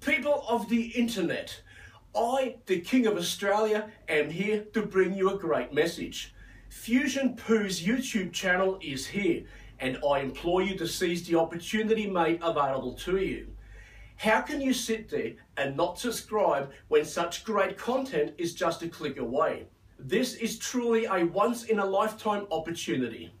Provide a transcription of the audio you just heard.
People of the internet, I, the King of Australia, am here to bring you a great message. Fusion Poo's YouTube channel is here, and I implore you to seize the opportunity made available to you. How can you sit there and not subscribe when such great content is just a click away? This is truly a once in a lifetime opportunity.